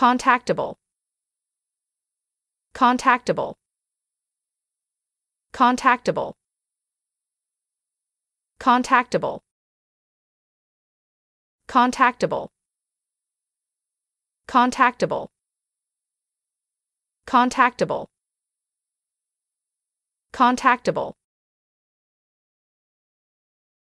contactable. Contactable. Contactable. Contactable. Contactable. Contactable. Contactable. Contactable.